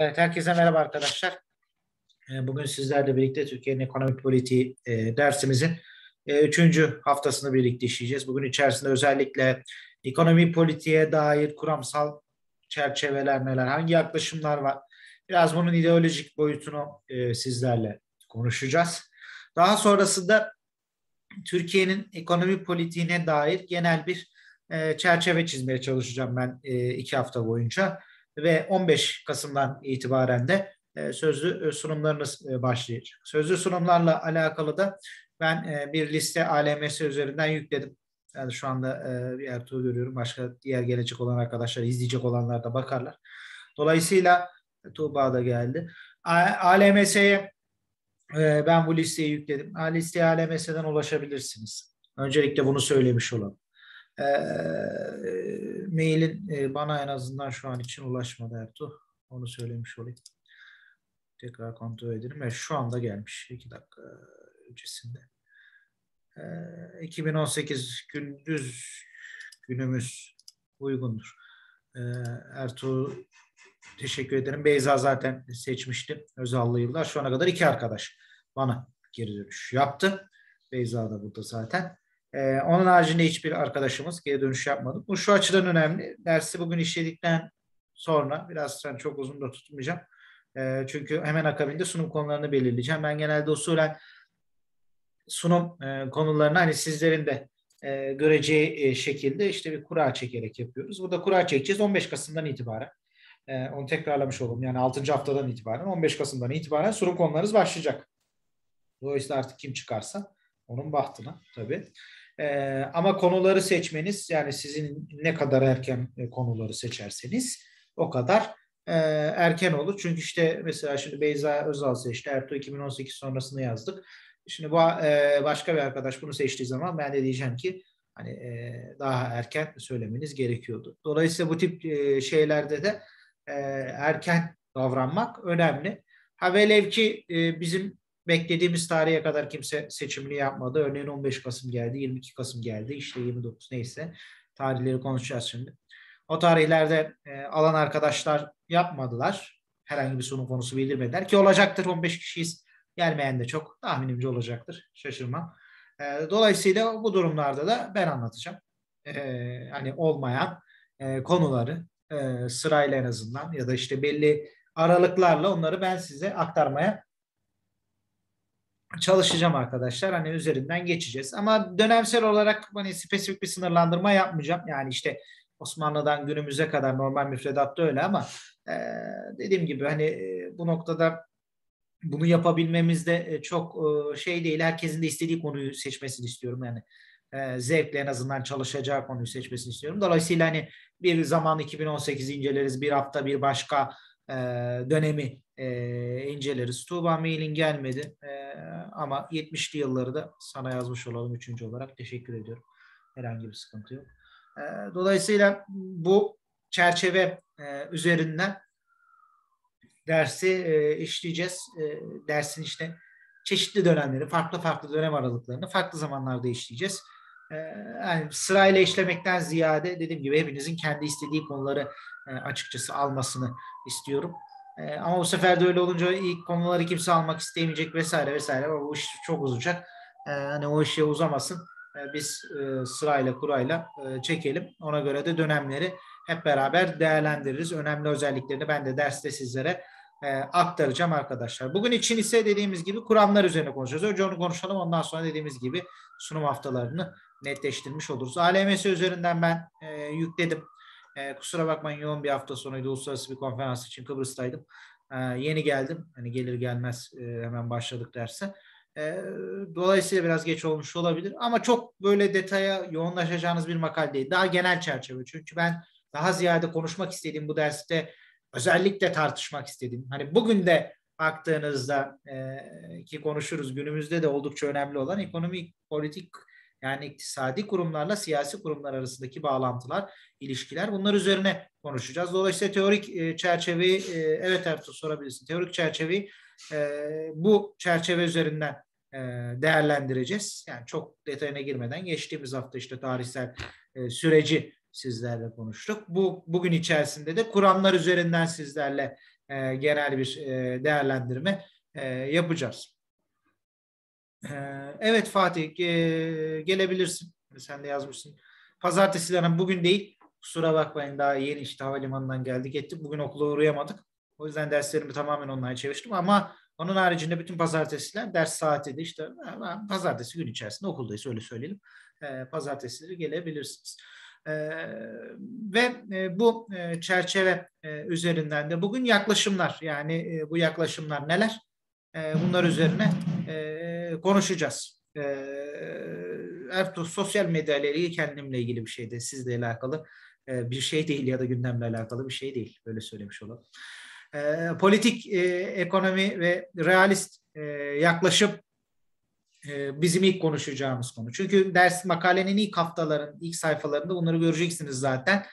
Evet, herkese merhaba arkadaşlar. Ee, bugün sizlerle birlikte Türkiye'nin ekonomik politiği e, dersimizin e, üçüncü haftasını birlikte işleyeceğiz. Bugün içerisinde özellikle ekonomi politiğe dair kuramsal çerçeveler neler, hangi yaklaşımlar var? Biraz bunun ideolojik boyutunu e, sizlerle konuşacağız. Daha sonrasında Türkiye'nin ekonomi politiğine dair genel bir çerçeve çizmeye çalışacağım ben iki hafta boyunca ve 15 Kasım'dan itibaren de e, sözlü e, sunumlarınız e, başlayacak. Sözlü sunumlarla alakalı da ben bir liste ALMS üzerinden yükledim. Yani şu anda bir Ertuğrul görüyorum. Başka diğer gelecek olan arkadaşlar, izleyecek olanlar da bakarlar. Dolayısıyla Tuğba da geldi. ALMS'ye ben bu listeyi yükledim. Listeye ALMS'den ulaşabilirsiniz. Öncelikle bunu söylemiş olalım. E, mailin e, bana en azından şu an için ulaşmadı Ertuğ. Onu söylemiş olayım. Tekrar kontrol edelim. Evet, şu anda gelmiş. iki dakika öncesinde. E, 2018 gündüz günümüz uygundur. E, Ertuğ teşekkür ederim. Beyza zaten seçmişti. Özallı yıllar. Şu ana kadar iki arkadaş bana geri dönüş yaptı. Beyza da burada zaten. Ee, onun haricinde hiçbir arkadaşımız geri dönüş yapmadı. Bu şu açıdan önemli. Dersi bugün işledikten sonra biraz yani çok uzun da tutmayacağım. Ee, çünkü hemen akabinde sunum konularını belirleyeceğim. Ben genelde usulen sunum e, konularını hani sizlerin de e, göreceği e, şekilde işte bir kura çekerek yapıyoruz. Burada kura çekeceğiz 15 Kasım'dan itibaren. E, onu tekrarlamış olalım. Yani 6. haftadan itibaren 15 Kasım'dan itibaren sunum konularınız başlayacak. Dolayısıyla artık kim çıkarsa onun bahtına tabii. Ee, ama konuları seçmeniz yani sizin ne kadar erken e, konuları seçerseniz o kadar e, erken olur. Çünkü işte mesela şimdi Beyza Özal seçti. Ertuğ 2018 sonrasını yazdık. Şimdi bu e, başka bir arkadaş bunu seçtiği zaman ben de diyeceğim ki hani e, daha erken söylemeniz gerekiyordu. Dolayısıyla bu tip e, şeylerde de e, erken davranmak önemli. Ha velev ki e, bizim beklediğimiz tarihe kadar kimse seçimini yapmadı. Örneğin 15 Kasım geldi, 22 Kasım geldi, işte 29 neyse tarihleri konuşacağız şimdi. O tarihlerde e, alan arkadaşlar yapmadılar. Herhangi bir sunum konusu bildirmediler ki olacaktır 15 kişiyiz. Gelmeyen de çok tahminimce olacaktır. Şaşırmam. E, dolayısıyla bu durumlarda da ben anlatacağım. E, hani olmayan e, konuları e, sırayla en azından ya da işte belli aralıklarla onları ben size aktarmaya çalışacağım arkadaşlar. Hani üzerinden geçeceğiz. Ama dönemsel olarak hani spesifik bir sınırlandırma yapmayacağım. Yani işte Osmanlı'dan günümüze kadar normal müfredatta öyle ama e, dediğim gibi hani e, bu noktada bunu yapabilmemizde e, çok e, şey değil. Herkesin de istediği konuyu seçmesini istiyorum yani. E, zevkle en azından çalışacağı konuyu seçmesini istiyorum. Dolayısıyla hani bir zaman 2018 inceleriz, bir hafta bir başka e, dönemi e, inceleriz. Tuğba mailin gelmedi e, ama 70'li yılları da sana yazmış olalım üçüncü olarak. Teşekkür ediyorum. Herhangi bir sıkıntı yok. E, dolayısıyla bu çerçeve e, üzerinden dersi e, işleyeceğiz. E, dersin işte çeşitli dönemleri, farklı farklı dönem aralıklarını farklı zamanlarda işleyeceğiz. E, yani sırayla işlemekten ziyade dediğim gibi hepinizin kendi istediği konuları e, açıkçası almasını istiyorum. E, ama bu sefer de öyle olunca ilk konuları kimse almak istemeyecek vesaire vesaire. Ama bu iş çok uzayacak. E, hani o işe uzamasın. Biz e, sırayla kurayla e, çekelim. Ona göre de dönemleri hep beraber değerlendiririz. Önemli özelliklerini ben de derste sizlere aktaracağım arkadaşlar. Bugün için ise dediğimiz gibi kuramlar üzerine konuşacağız. Önce onu konuşalım. Ondan sonra dediğimiz gibi sunum haftalarını netleştirmiş oluruz. ALMS üzerinden ben e, yükledim. E, kusura bakmayın yoğun bir hafta sonuydu. Uluslararası bir konferans için Kıbrıs'taydım. E, yeni geldim. Hani gelir gelmez e, hemen başladık derse. E, dolayısıyla biraz geç olmuş olabilir. Ama çok böyle detaya yoğunlaşacağınız bir makal değil. Daha genel çerçeve. Çünkü ben daha ziyade konuşmak istediğim bu derste özellikle tartışmak istedim. Hani bugün de baktığınızda e, ki konuşuruz günümüzde de oldukça önemli olan ekonomik politik yani iktisadi kurumlarla siyasi kurumlar arasındaki bağlantılar, ilişkiler bunlar üzerine konuşacağız. Dolayısıyla teorik e, çerçeveyi e, evet Ertuğrul sorabilirsin. Teorik çerçeveyi e, bu çerçeve üzerinden e, değerlendireceğiz. Yani çok detayına girmeden geçtiğimiz hafta işte tarihsel e, süreci sizlerle konuştuk. Bu bugün içerisinde de kuramlar üzerinden sizlerle e, genel bir e, değerlendirme e, yapacağız. E, evet Fatih e, gelebilirsin. Sen de yazmışsın. Pazartesilerin bugün değil. Kusura bakmayın daha yeni işte havalimanından geldik ettik. Bugün okula uğrayamadık. O yüzden derslerimi tamamen online çalıştım ama onun haricinde bütün pazartesiler ders saati de işte pazartesi gün içerisinde okuldayız öyle söyleyelim. E, pazartesileri gelebilirsiniz. E, ve e, bu e, çerçeve e, üzerinden de bugün yaklaşımlar yani e, bu yaklaşımlar neler? E, bunlar üzerine e, konuşacağız. E, Ertuğ sosyal medya ile ilgili kendimle ilgili bir şeydi. Sizle alakalı e, bir şey değil ya da gündemle alakalı bir şey değil. Böyle söylemiş olalım. E, politik e, ekonomi ve realist e, yaklaşım bizim ilk konuşacağımız konu. Çünkü ders makalenin ilk haftaların, ilk sayfalarında bunları göreceksiniz zaten.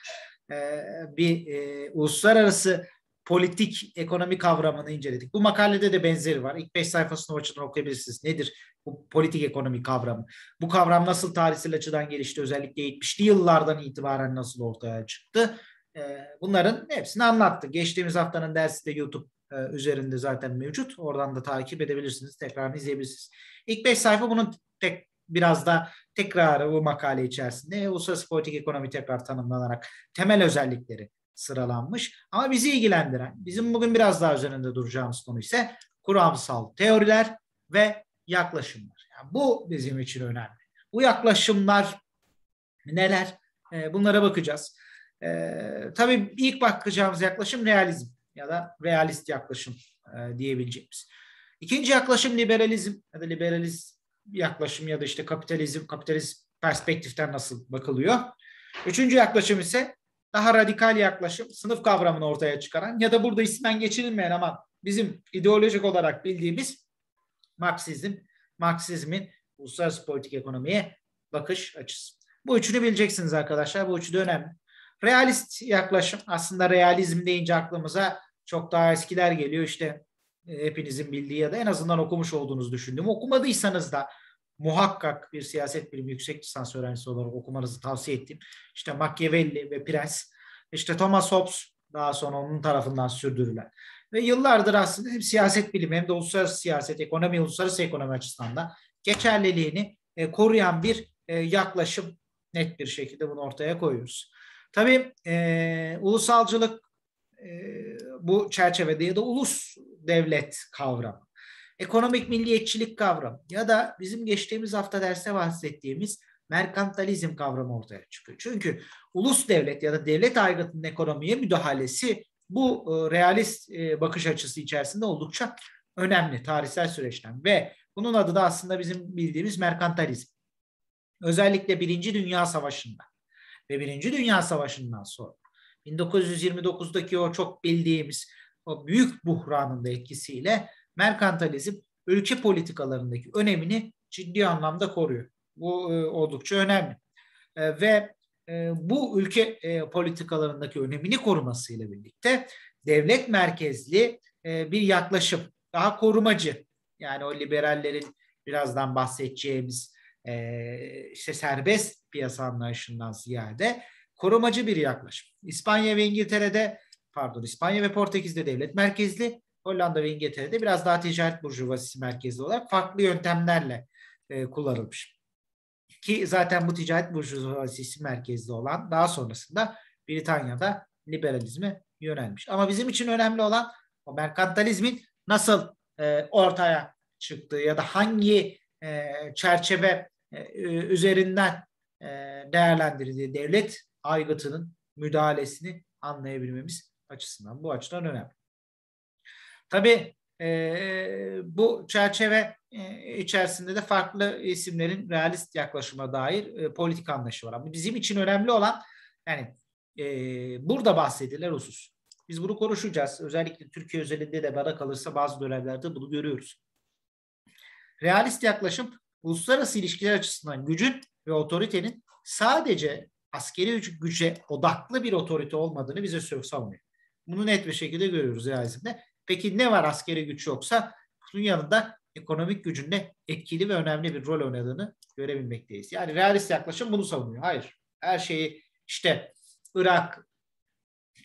E, bir uluslararası politik ekonomi kavramını inceledik. Bu makalede de benzeri var. İlk beş sayfasını o açıdan okuyabilirsiniz. Nedir bu politik ekonomi kavramı? Bu kavram nasıl tarihsel açıdan gelişti? Özellikle 70'li yıllardan itibaren nasıl ortaya çıktı? Ee, bunların hepsini anlattı. Geçtiğimiz haftanın dersi de YouTube e, üzerinde zaten mevcut. Oradan da takip edebilirsiniz. Tekrar izleyebilirsiniz. İlk beş sayfa bunun tek biraz da tekrarı bu makale içerisinde uluslararası politik ekonomi tekrar tanımlanarak temel özellikleri sıralanmış. Ama bizi ilgilendiren, bizim bugün biraz daha üzerinde duracağımız konu ise kuramsal teoriler ve yaklaşımlar. Yani bu bizim için önemli. Bu yaklaşımlar neler? E, bunlara bakacağız. E, tabii ilk bakacağımız yaklaşım realizm ya da realist yaklaşım e, diyebileceğimiz. İkinci yaklaşım liberalizm ya da liberalist yaklaşım ya da işte kapitalizm, kapitalist perspektiften nasıl bakılıyor. Üçüncü yaklaşım ise daha radikal yaklaşım, sınıf kavramını ortaya çıkaran ya da burada ismen geçirilmeyen ama bizim ideolojik olarak bildiğimiz Marksizm, Marksizmin uluslararası politik ekonomiye bakış açısı. Bu üçünü bileceksiniz arkadaşlar. Bu üçü de önemli. Realist yaklaşım aslında realizm deyince aklımıza çok daha eskiler geliyor. İşte e, hepinizin bildiği ya da en azından okumuş olduğunuzu düşündüğüm. Okumadıysanız da muhakkak bir siyaset bilimi yüksek lisans öğrencisi olarak okumanızı tavsiye ettim. İşte Machiavelli ve Prens, işte Thomas Hobbes daha sonra onun tarafından sürdürülen ve yıllardır aslında hem siyaset bilimi hem de uluslararası siyaset, ekonomi, uluslararası ekonomi açısından da geçerliliğini e, koruyan bir e, yaklaşım net bir şekilde bunu ortaya koyuyoruz. Tabii e, ulusalcılık e, bu çerçevede ya da ulus devlet kavramı ekonomik milliyetçilik kavramı ya da bizim geçtiğimiz hafta derste bahsettiğimiz merkantalizm kavramı ortaya çıkıyor. Çünkü ulus devlet ya da devlet aygıtının ekonomiye müdahalesi bu e, realist e, bakış açısı içerisinde oldukça önemli tarihsel süreçten ve bunun adı da aslında bizim bildiğimiz merkantalizm. Özellikle Birinci Dünya Savaşı'nda ve Birinci Dünya Savaşı'ndan sonra 1929'daki o çok bildiğimiz o büyük buhranın da etkisiyle merkantalizm ülke politikalarındaki önemini ciddi anlamda koruyor. Bu e, oldukça önemli. E, ve e, bu ülke politikalarındaki önemini korumasıyla birlikte devlet merkezli bir yaklaşım, daha korumacı, yani o liberallerin birazdan bahsedeceğimiz işte serbest piyasa anlayışından ziyade korumacı bir yaklaşım. İspanya ve İngiltere'de pardon İspanya ve Portekiz'de devlet merkezli, Hollanda ve İngiltere'de biraz daha ticaret burjuvazisi merkezli olarak farklı yöntemlerle e, kullanılmış. Ki zaten bu ticaret burjuvazisi merkezli olan daha sonrasında Britanya'da liberalizme yönelmiş. Ama bizim için önemli olan o merkantalizmin nasıl e, ortaya çıktığı ya da hangi e, çerçeve e, üzerinden e, değerlendirildiği devlet aygıtının müdahalesini anlayabilmemiz açısından bu açıdan önemli. Tabii e, bu çerçeve e, içerisinde de farklı isimlerin realist yaklaşıma dair e, politik anlayışı var. Ama bizim için önemli olan yani e, burada bahsedilen husus. Biz bunu konuşacağız. Özellikle Türkiye özelinde de bana kalırsa bazı dönemlerde bunu görüyoruz. Realist yaklaşım uluslararası ilişkiler açısından gücün ve otoritenin sadece askeri güce odaklı bir otorite olmadığını bize savunuyor. Bunu net bir şekilde görüyoruz realizmde. Peki ne var askeri güç yoksa? Bunun yanında ekonomik gücün de etkili ve önemli bir rol oynadığını görebilmekteyiz. Yani realist yaklaşım bunu savunuyor. Hayır. Her şeyi işte Irak,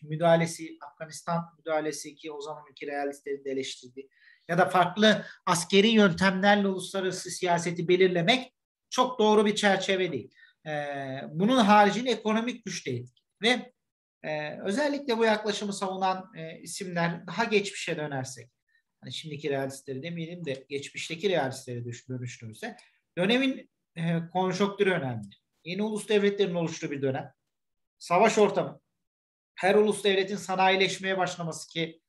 müdahalesi, Afganistan müdahalesi ki o zaman ülke realistlerin de eleştirdiği ya da farklı askeri yöntemlerle uluslararası siyaseti belirlemek çok doğru bir çerçeve değil. Ee, bunun haricinde ekonomik güç de etkili. Ve e, özellikle bu yaklaşımı savunan e, isimler daha geçmişe dönersek, hani şimdiki realistleri demeyelim de geçmişteki realistleri dönüştüğümüzde dönemin e, konjonktürü önemli. Yeni ulus devletlerin oluştuğu bir dönem. Savaş ortamı. Her ulus devletin sanayileşmeye başlaması ki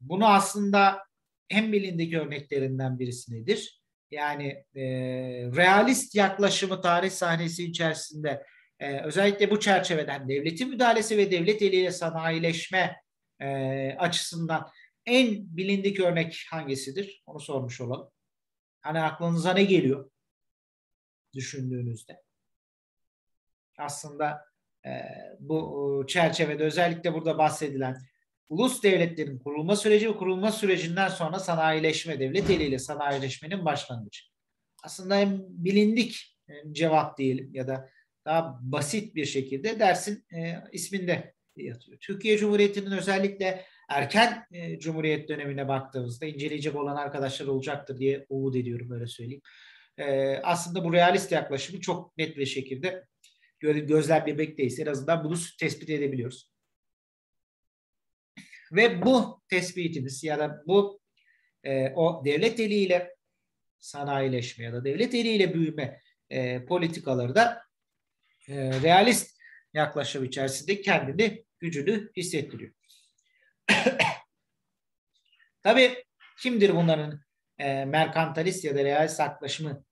bunu aslında en bilindik örneklerinden birisi nedir? Yani e, realist yaklaşımı tarih sahnesi içerisinde e, özellikle bu çerçeveden devletin müdahalesi ve devlet eliyle sanayileşme e, açısından en bilindik örnek hangisidir? Onu sormuş olalım. Hani aklınıza ne geliyor düşündüğünüzde? Aslında e, bu çerçevede özellikle burada bahsedilen ulus devletlerin kurulma süreci ve kurulma sürecinden sonra sanayileşme, devlet eliyle sanayileşmenin başlangıcı. Aslında en bilindik e, cevap diyelim ya da daha basit bir şekilde dersin e, isminde yatıyor. Türkiye Cumhuriyeti'nin özellikle erken e, Cumhuriyet dönemine baktığımızda inceleyecek olan arkadaşlar olacaktır diye umut ediyorum öyle söyleyeyim. E, aslında bu realist yaklaşımı çok net bir şekilde gözler bebekteyiz. En azından bunu tespit edebiliyoruz. Ve bu tespitimiz ya da bu e, o devlet eliyle sanayileşme ya da devlet eliyle büyüme e, politikaları da e, realist yaklaşım içerisinde kendini gücünü hissettiriyor. Tabii kimdir bunların e, merkantalist ya da realist yaklaşımı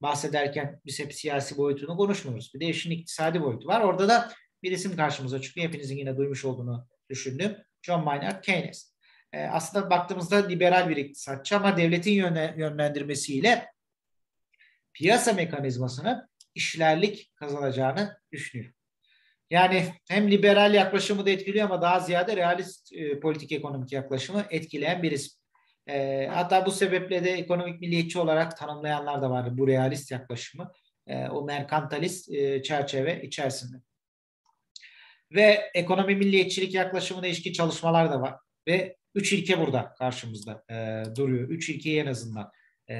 bahsederken biz hep siyasi boyutunu konuşmuyoruz. Bir de işin iktisadi boyutu var. Orada da bir isim karşımıza çıkıyor. Hepinizin yine duymuş olduğunu düşündüm. John Maynard Keynes. E, aslında baktığımızda liberal bir iktisatçı ama devletin yönlendirmesiyle piyasa mekanizmasını işlerlik kazanacağını düşünüyor. Yani hem liberal yaklaşımı da etkiliyor ama daha ziyade realist e, politik ekonomik yaklaşımı etkileyen bir isim. E, hatta bu sebeple de ekonomik milliyetçi olarak tanımlayanlar da var bu realist yaklaşımı. E, o merkantalist e, çerçeve içerisinde. Ve ekonomi milliyetçilik yaklaşımına ilişkin çalışmalar da var. Ve üç ilke burada karşımızda e, duruyor. Üç ilkeyi en azından e,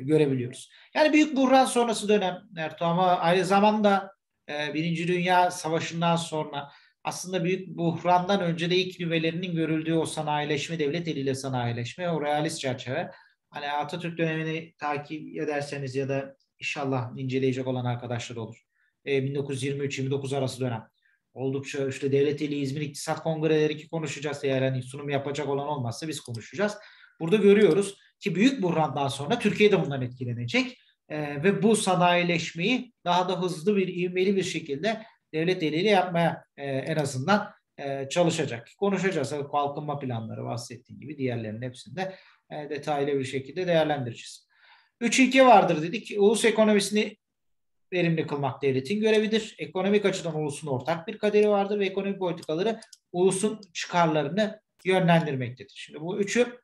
görebiliyoruz. Yani büyük buhran sonrası dönem Ertuğ ama aynı zamanda e, Birinci Dünya Savaşı'ndan sonra aslında büyük buhrandan önce de ilk nüvelerinin görüldüğü o sanayileşme, devlet eliyle sanayileşme, o realist çerçeve. Hani Atatürk dönemini takip ederseniz ya da inşallah inceleyecek olan arkadaşlar olur. E, 1923-29 arası dönem oldukça işte devlet ili İzmir İktisat Kongreleri ki konuşacağız eğer hani sunum yapacak olan olmazsa biz konuşacağız. Burada görüyoruz ki büyük buhrandan sonra Türkiye de bundan etkilenecek e, ve bu sanayileşmeyi daha da hızlı bir ivmeli bir şekilde devlet eliyle yapmaya e, en azından e, çalışacak. Konuşacağız. Kalkınma planları bahsettiğim gibi diğerlerinin hepsinde e, detaylı bir şekilde değerlendireceğiz. Üç ilke vardır dedik. Ulus ekonomisini verimli kılmak devletin görevidir. Ekonomik açıdan ulusun ortak bir kaderi vardır ve ekonomik politikaları ulusun çıkarlarını yönlendirmektedir. Şimdi bu üçü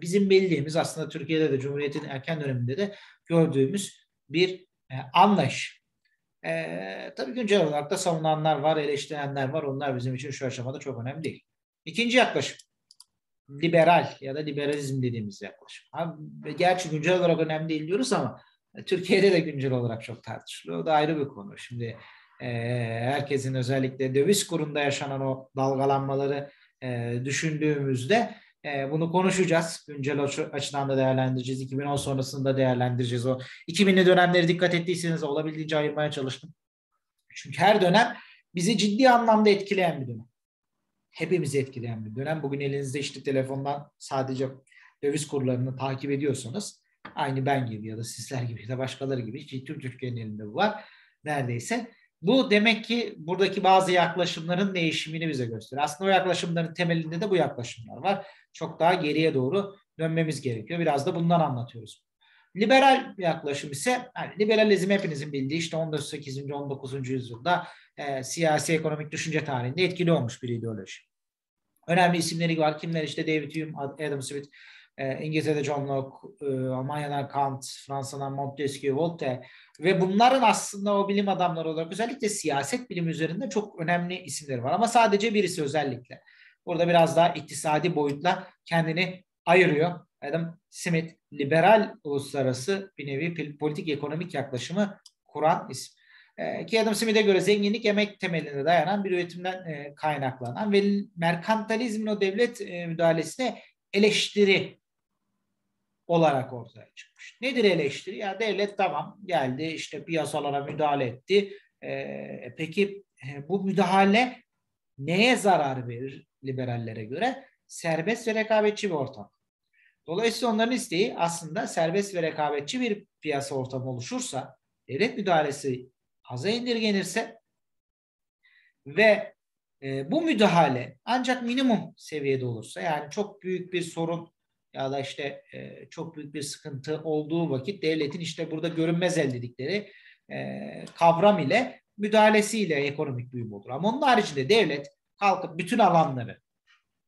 bizim bildiğimiz aslında Türkiye'de de Cumhuriyet'in erken döneminde de gördüğümüz bir e, anlayış. E, tabii güncel olarak da savunanlar var, eleştirenler var. Onlar bizim için şu aşamada çok önemli değil. İkinci yaklaşım. Liberal ya da liberalizm dediğimiz yaklaşım. Abi, gerçi güncel olarak önemli değil diyoruz ama Türkiye'de de güncel olarak çok tartışılıyor. O da ayrı bir konu. Şimdi e, herkesin özellikle döviz kurunda yaşanan o dalgalanmaları e, düşündüğümüzde e, bunu konuşacağız. Güncel açıdan da değerlendireceğiz. 2010 sonrasında değerlendireceğiz. O 2000'li dönemleri dikkat ettiyseniz olabildiğince ayırmaya çalıştım. Çünkü her dönem bizi ciddi anlamda etkileyen bir dönem. Hepimizi etkileyen bir dönem. Bugün elinizde işte telefondan sadece döviz kurlarını takip ediyorsanız Aynı ben gibi ya da sizler gibi ya da başkaları gibi ki tüm Türkiye'nin elinde bu var neredeyse. Bu demek ki buradaki bazı yaklaşımların değişimini bize gösteriyor. Aslında o yaklaşımların temelinde de bu yaklaşımlar var. Çok daha geriye doğru dönmemiz gerekiyor. Biraz da bundan anlatıyoruz. Liberal yaklaşım ise yani liberalizm hepinizin bildiği işte 18. 19. yüzyılda e, siyasi ekonomik düşünce tarihinde etkili olmuş bir ideoloji. Önemli isimleri var. Kimler işte David Hume, Adam Smith, E, İngiltere'de John Locke, e, Almanya'dan Kant, Fransa'dan Montesquieu, Voltaire ve bunların aslında o bilim adamları olarak özellikle siyaset bilimi üzerinde çok önemli isimleri var. Ama sadece birisi özellikle. Burada biraz daha iktisadi boyutla kendini ayırıyor. Adam Smith liberal uluslararası bir nevi politik ekonomik yaklaşımı kuran isim. E, ki Adam Smith'e göre zenginlik emek temeline dayanan bir üretimden e, kaynaklanan ve merkantalizmin o devlet e, müdahalesine eleştiri olarak ortaya çıkmış. Nedir eleştiri? Ya devlet tamam geldi işte piyasalara müdahale etti. E, peki e, bu müdahale neye zarar verir liberallere göre? Serbest ve rekabetçi bir ortam. Dolayısıyla onların isteği aslında serbest ve rekabetçi bir piyasa ortamı oluşursa, devlet müdahalesi aza indirgenirse ve e, bu müdahale ancak minimum seviyede olursa yani çok büyük bir sorun ya da işte e, çok büyük bir sıkıntı olduğu vakit devletin işte burada görünmez el dedikleri e, kavram ile müdahalesiyle ekonomik büyüme olur. Ama onun haricinde devlet kalkıp bütün alanları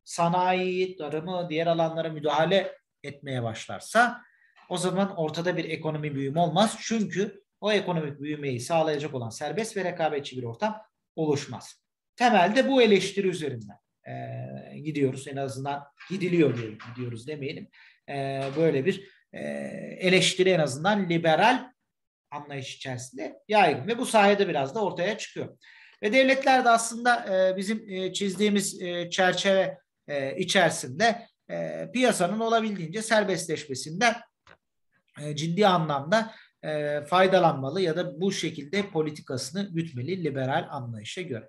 sanayi, tarımı, diğer alanlara müdahale etmeye başlarsa o zaman ortada bir ekonomi büyüme olmaz. Çünkü o ekonomik büyümeyi sağlayacak olan serbest ve rekabetçi bir ortam oluşmaz. Temelde bu eleştiri üzerinden e, gidiyoruz. En azından gidiliyor diyelim, gidiyoruz demeyelim. E, böyle bir e, eleştiri en azından liberal anlayış içerisinde yaygın ve bu sayede biraz da ortaya çıkıyor. Ve devletler de aslında e, bizim e, çizdiğimiz e, çerçeve e, içerisinde e, piyasanın olabildiğince serbestleşmesinden e, ciddi anlamda e, faydalanmalı ya da bu şekilde politikasını gütmeli liberal anlayışa göre.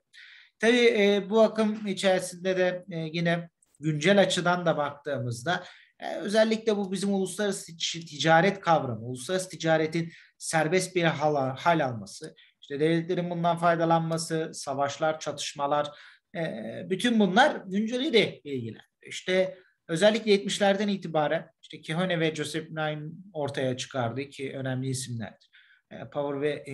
Tabii e, bu akım içerisinde de e, yine güncel açıdan da baktığımızda e, özellikle bu bizim uluslararası ticaret kavramı, uluslararası ticaretin serbest bir hal, hal alması, işte devletlerin bundan faydalanması, savaşlar, çatışmalar, e, bütün bunlar günceliyle ilgili. İşte özellikle 70'lerden itibaren işte Kihone ve Joseph Nye ortaya çıkardı ki önemli isimlerdir. E, Power ve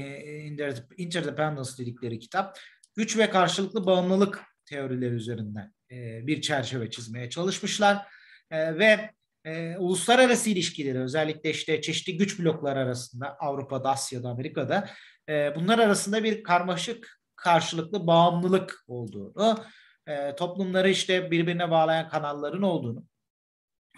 Interdependence dedikleri kitap güç ve karşılıklı bağımlılık teorileri üzerinden e, bir çerçeve çizmeye çalışmışlar. E, ve e, uluslararası ilişkileri özellikle işte çeşitli güç blokları arasında Avrupa'da, Asya'da, Amerika'da e, bunlar arasında bir karmaşık karşılıklı bağımlılık olduğunu, e, toplumları işte birbirine bağlayan kanalların olduğunu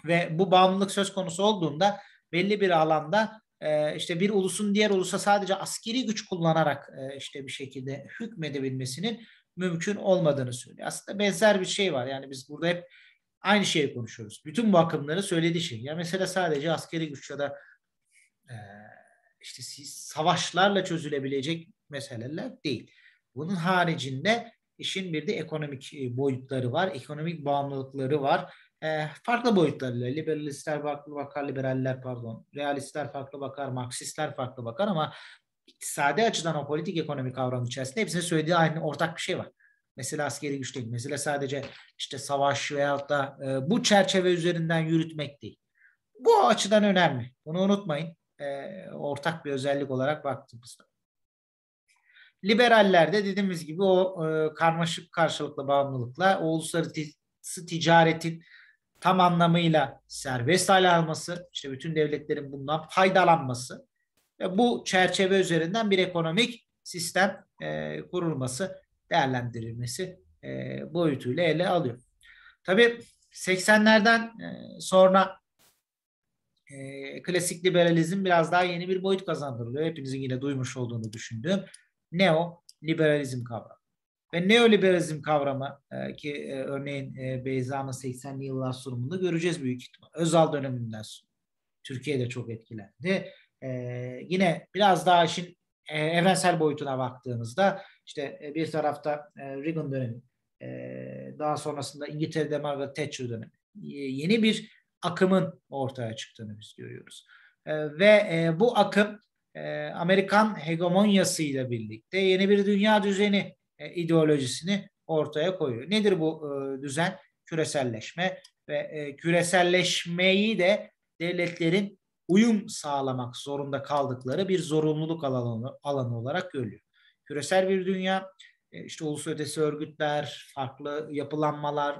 ve bu bağımlılık söz konusu olduğunda belli bir alanda e, işte bir ulusun diğer ulusa sadece askeri güç kullanarak e, işte bir şekilde hükmedebilmesinin mümkün olmadığını söylüyor. Aslında benzer bir şey var. Yani biz burada hep aynı şeyi konuşuyoruz. Bütün bu akımları söylediği şey. Ya mesela sadece askeri güç ya da e, işte savaşlarla çözülebilecek meseleler değil. Bunun haricinde işin bir de ekonomik boyutları var, ekonomik bağımlılıkları var e, farklı boyutlarıyla liberalistler farklı bakar, liberaller pardon, realistler farklı bakar, marksistler farklı bakar ama iktisadi açıdan o politik ekonomi kavramı içerisinde hepsinin söylediği aynı ortak bir şey var. Mesela askeri güç değil. Mesela sadece işte savaş veyahut da e, bu çerçeve üzerinden yürütmek değil. Bu açıdan önemli. Bunu unutmayın. E, ortak bir özellik olarak baktığımızda. Liberallerde dediğimiz gibi o e, karmaşık karşılıklı bağımlılıkla uluslararası ticaretin tam anlamıyla serbest hale alması, işte bütün devletlerin bundan faydalanması ve bu çerçeve üzerinden bir ekonomik sistem e, kurulması, değerlendirilmesi e, boyutuyla ele alıyor. Tabii 80'lerden e, sonra e, klasik liberalizm biraz daha yeni bir boyut kazandırılıyor. Hepinizin yine duymuş olduğunu düşündüğüm neo liberalizm kavramı. Ve neoliberalizm kavramı e, ki e, örneğin e, Beyza'nın 80'li yıllar sunumunda göreceğiz büyük ihtimal. Özal döneminden sonra. Türkiye'de çok etkilendi. E, yine biraz daha işin e, evrensel boyutuna baktığımızda işte e, bir tarafta e, Reagan dönemi, e, daha sonrasında İngiltere'de Margaret Thatcher dönemi. E, yeni bir akımın ortaya çıktığını biz görüyoruz. E, ve e, bu akım e, Amerikan hegemonyasıyla birlikte yeni bir dünya düzeni e, ideolojisini ortaya koyuyor. Nedir bu e, düzen? Küreselleşme ve e, küreselleşmeyi de devletlerin uyum sağlamak zorunda kaldıkları bir zorunluluk alanı, alanı olarak görülüyor. Küresel bir dünya işte ulus ötesi örgütler, farklı yapılanmalar,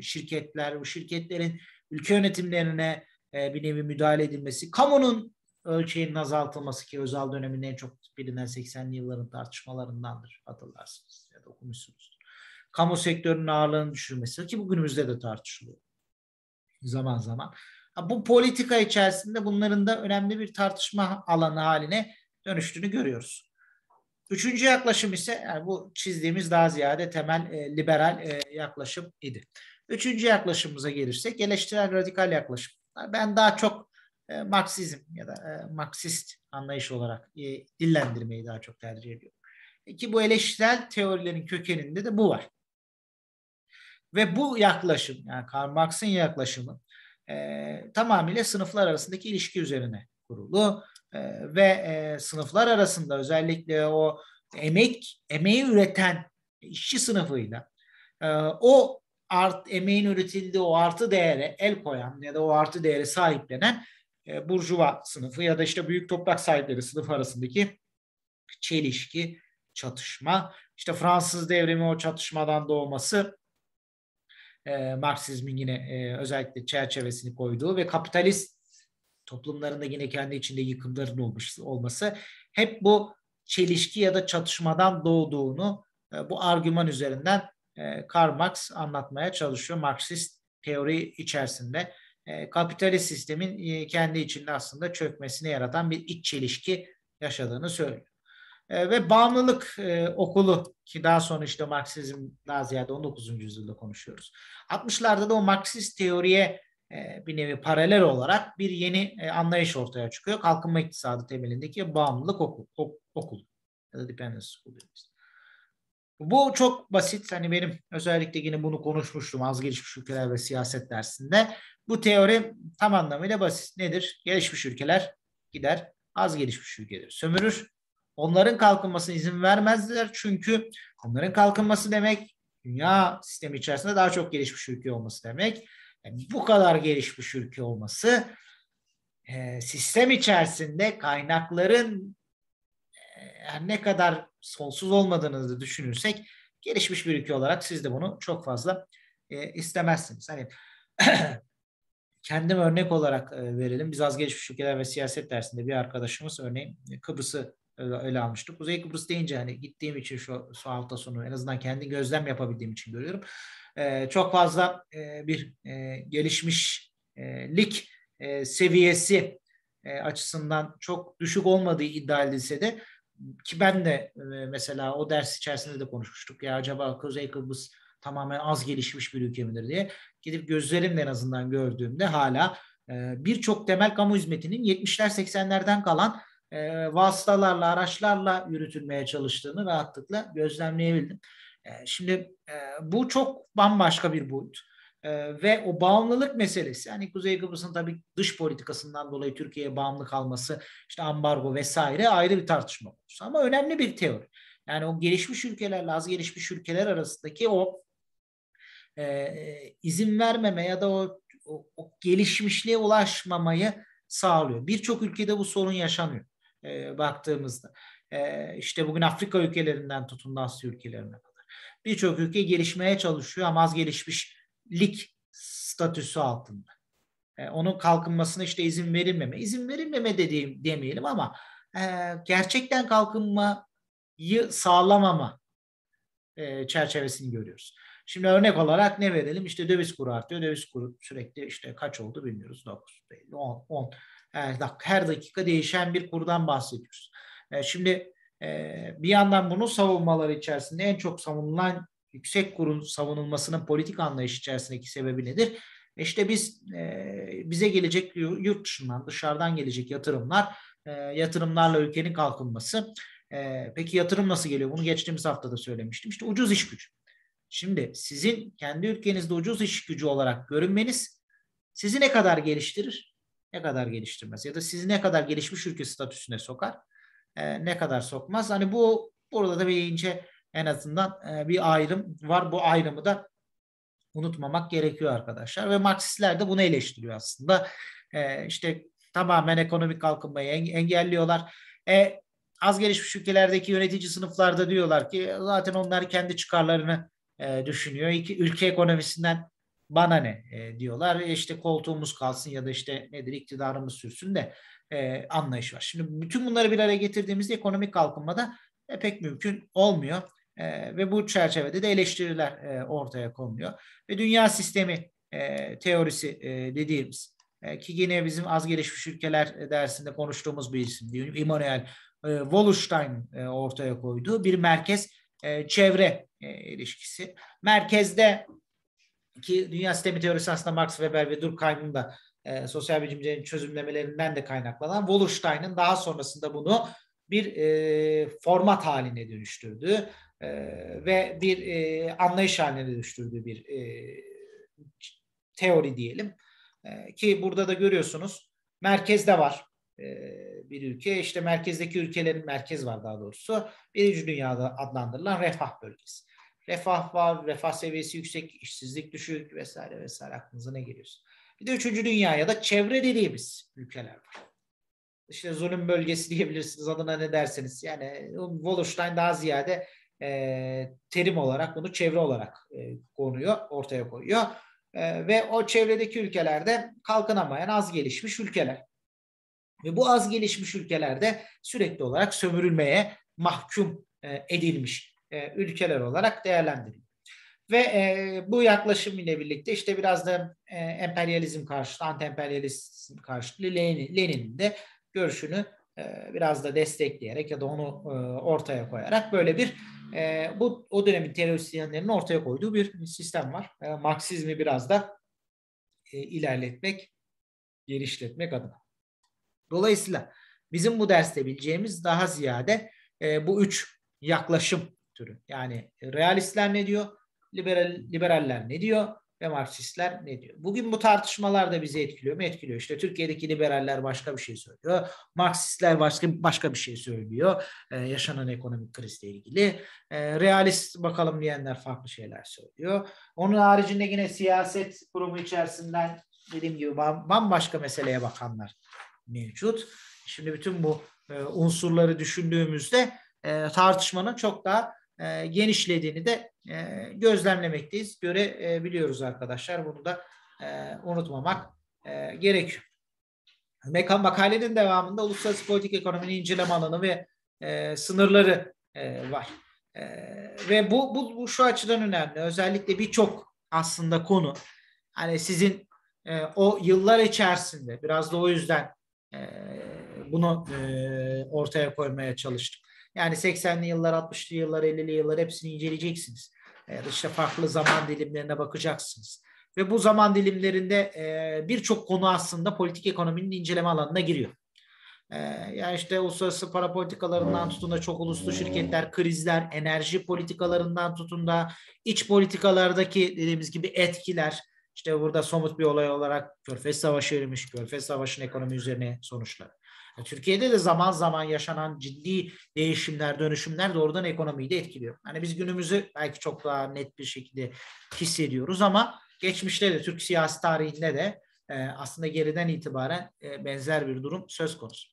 şirketler, bu şirketlerin ülke yönetimlerine bir nevi müdahale edilmesi, kamunun ölçeğinin azaltılması ki özel dönemin en çok bilinen 80'li yılların tartışmalarındandır hatırlarsınız ya da okumuşsunuz. Kamu sektörünün ağırlığını düşürmesi ki bugünümüzde de tartışılıyor zaman zaman. Bu politika içerisinde bunların da önemli bir tartışma alanı haline dönüştüğünü görüyoruz. Üçüncü yaklaşım ise yani bu çizdiğimiz daha ziyade temel e, liberal e, yaklaşım idi. Üçüncü yaklaşımımıza gelirsek eleştirel radikal yaklaşım. Ben daha çok e, Marksizm ya da e, Marksist anlayış olarak e, dillendirmeyi daha çok tercih ediyorum. E, ki bu eleştirel teorilerin kökeninde de bu var. Ve bu yaklaşım yani Karl Marx'ın yaklaşımı e, tamamıyla sınıflar arasındaki ilişki üzerine kurulu e, ve e, sınıflar arasında özellikle o emek emeği üreten işçi sınıfıyla e, o art emeğin üretildiği o artı değere el koyan ya da o artı değere sahiplenen e, burjuva sınıfı ya da işte büyük toprak sahipleri sınıf arasındaki çelişki, çatışma, işte Fransız devrimi o çatışmadan doğması e, Marksizmin yine e, özellikle çerçevesini koyduğu ve kapitalist toplumlarında yine kendi içinde yıkımların olmuş, olması hep bu çelişki ya da çatışmadan doğduğunu e, bu argüman üzerinden Karl Marx anlatmaya çalışıyor Marksist teori içerisinde. E, kapitalist sistemin e, kendi içinde aslında çökmesini yaratan bir iç çelişki yaşadığını söylüyor. E, ve bağımlılık okulu ki daha sonra işte Marksizm daha ziyade 19. yüzyılda konuşuyoruz. 60'larda da o Marksist teoriye bir nevi paralel olarak bir yeni anlayış ortaya çıkıyor. Kalkınma iktisadı temelindeki bağımlılık okul, ok. Bu çok basit. Hani benim özellikle yine bunu konuşmuştum az gelişmiş ülkeler ve siyaset dersinde. Bu teori tam anlamıyla basit. Nedir? Gelişmiş ülkeler gider, az gelişmiş ülkeler sömürür. Onların kalkınmasına izin vermezler çünkü onların kalkınması demek dünya sistemi içerisinde daha çok gelişmiş ülke olması demek. Yani bu kadar gelişmiş ülke olması e, sistem içerisinde kaynakların e, ne kadar sonsuz olmadığını da düşünürsek gelişmiş bir ülke olarak siz de bunu çok fazla e, istemezsiniz. Hani kendim örnek olarak e, verelim. Biz az gelişmiş ülkeler ve siyaset dersinde bir arkadaşımız örneğin Kıbrıs'ı öyle almıştık. Kuzey Kıbrıs deyince hani gittiğim için şu, şu hafta sonu en azından kendi gözlem yapabildiğim için görüyorum. E, çok fazla e, bir e, gelişmişlik e, seviyesi e, açısından çok düşük olmadığı iddia edilse de ki ben de e, mesela o ders içerisinde de konuşmuştuk ya acaba Kuzey Kıbrıs tamamen az gelişmiş bir ülke midir diye gidip gözlerimle en azından gördüğümde hala e, birçok temel kamu hizmetinin 70'ler 80'lerden kalan e, vasıtalarla, araçlarla yürütülmeye çalıştığını rahatlıkla gözlemleyebildim. E, şimdi bu çok bambaşka bir boyut. Ve o bağımlılık meselesi, yani Kuzey Kıbrıs'ın tabii dış politikasından dolayı Türkiye'ye bağımlı kalması, işte ambargo vesaire ayrı bir tartışma konusu. Ama önemli bir teori. Yani o gelişmiş ülkelerle az gelişmiş ülkeler arasındaki o e, izin vermeme ya da o, o, o gelişmişliğe ulaşmamayı sağlıyor. Birçok ülkede bu sorun yaşanıyor e, baktığımızda. E, işte bugün Afrika ülkelerinden tutun Asya ülkelerine kadar. Birçok ülke gelişmeye çalışıyor ama az gelişmişlik statüsü altında. E, onun kalkınmasına işte izin verilmeme. İzin verilmeme dediğim demeyelim ama e, gerçekten kalkınmayı sağlamama e, çerçevesini görüyoruz. Şimdi örnek olarak ne verelim? İşte döviz kuru artıyor. Döviz kuru sürekli işte kaç oldu bilmiyoruz. 9, 10, 10. Yani her dakika değişen bir kurdan bahsediyoruz. E, şimdi e, bir yandan bunun savunmaları içerisinde en çok savunulan yüksek kurun savunulmasının politik anlayış içerisindeki sebebi nedir? İşte biz e, bize gelecek yurt dışından, dışarıdan gelecek yatırımlar, yatırımlarla ülkenin kalkınması. peki yatırım nasıl geliyor? Bunu geçtiğimiz hafta da söylemiştim. İşte ucuz iş gücü. Şimdi sizin kendi ülkenizde ucuz iş gücü olarak görünmeniz sizi ne kadar geliştirir? ne kadar geliştirmez ya da sizi ne kadar gelişmiş ülke statüsüne sokar e, ne kadar sokmaz. Hani bu burada da bir ince en azından e, bir ayrım var. Bu ayrımı da unutmamak gerekiyor arkadaşlar. Ve Marksistler de bunu eleştiriyor aslında. E, işte tamamen ekonomik kalkınmayı engelliyorlar. E, az gelişmiş ülkelerdeki yönetici sınıflarda diyorlar ki zaten onlar kendi çıkarlarını e, düşünüyor. İki, ülke ekonomisinden bana ne e, diyorlar. E, işte koltuğumuz kalsın ya da işte nedir iktidarımız sürsün de e, anlayış var. Şimdi bütün bunları bir araya getirdiğimizde ekonomik kalkınmada e, pek mümkün olmuyor. E, ve bu çerçevede de eleştiriler e, ortaya konuluyor. Ve dünya sistemi e, teorisi e, dediğimiz e, ki yine bizim az gelişmiş ülkeler dersinde konuştuğumuz bir isim diyor. Immanuel e, Wallerstein e, ortaya koyduğu bir merkez e, çevre e, ilişkisi. Merkezde ki dünya sistemi teorisi aslında Max Weber ve Durkheim'ın da e, sosyal bilimcilerin çözümlemelerinden de kaynaklanan Wallerstein'ın daha sonrasında bunu bir e, format haline dönüştürdüğü e, ve bir e, anlayış haline dönüştürdüğü bir e, teori diyelim. E, ki burada da görüyorsunuz merkezde var e, bir ülke. İşte merkezdeki ülkelerin merkez var daha doğrusu. Birinci dünyada adlandırılan refah bölgesi. Refah var, refah seviyesi yüksek, işsizlik düşük vesaire vesaire aklınıza ne geliyorsa. Bir de üçüncü dünya ya da çevre dediğimiz ülkeler var. İşte zulüm bölgesi diyebilirsiniz adına ne derseniz. Yani Wallerstein daha ziyade e, terim olarak bunu çevre olarak e, konuyor, ortaya koyuyor. E, ve o çevredeki ülkelerde kalkınamayan az gelişmiş ülkeler. Ve bu az gelişmiş ülkelerde sürekli olarak sömürülmeye mahkum e, edilmiş e, ülkeler olarak değerlendiriliyor. Ve e, bu yaklaşım ile birlikte işte biraz da e, emperyalizm karşıtı, anti-emperyalizm karşıtı Lenin, Lenin'in de görüşünü e, biraz da destekleyerek ya da onu e, ortaya koyarak böyle bir e, bu o dönemin teorisyenlerinin ortaya koyduğu bir sistem var. E, Marksizmi biraz da e, ilerletmek, genişletmek adına. Dolayısıyla bizim bu derste bileceğimiz daha ziyade e, bu üç yaklaşım türü. Yani realistler ne diyor, liberal, liberaller ne diyor ve Marksistler ne diyor? Bugün bu tartışmalar da bizi etkiliyor mu? Etkiliyor. İşte Türkiye'deki liberaller başka bir şey söylüyor. Marksistler başka başka bir şey söylüyor. Ee, yaşanan ekonomik krizle ilgili. Ee, realist bakalım diyenler farklı şeyler söylüyor. Onun haricinde yine siyaset kurumu içerisinden dediğim gibi bambaşka meseleye bakanlar mevcut. Şimdi bütün bu e, unsurları düşündüğümüzde e, tartışmanın çok daha e, genişlediğini de e, gözlemlemekteyiz. Görebiliyoruz arkadaşlar. Bunu da e, unutmamak e, gerekiyor. Makalenin devamında uluslararası politik ekonominin inceleme alanı ve e, sınırları e, var. E, ve bu, bu, bu şu açıdan önemli. Özellikle birçok aslında konu hani sizin e, o yıllar içerisinde biraz da o yüzden e, bunu e, ortaya koymaya çalıştım. Yani 80'li yıllar, 60'lı yıllar, 50'li yıllar hepsini inceleyeceksiniz. Ya da işte farklı zaman dilimlerine bakacaksınız. Ve bu zaman dilimlerinde birçok konu aslında politik ekonominin inceleme alanına giriyor. Yani işte uluslararası para politikalarından tutun da çok uluslu şirketler, krizler, enerji politikalarından tutun da iç politikalardaki dediğimiz gibi etkiler, işte burada somut bir olay olarak Körfez Savaşı verilmiş, Körfez Savaşı'nın ekonomi üzerine sonuçları. Türkiye'de de zaman zaman yaşanan ciddi değişimler, dönüşümler doğrudan ekonomiyi de etkiliyor. Hani biz günümüzü belki çok daha net bir şekilde hissediyoruz ama geçmişte de Türk siyasi tarihinde de e, aslında geriden itibaren e, benzer bir durum söz konusu.